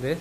ഇത്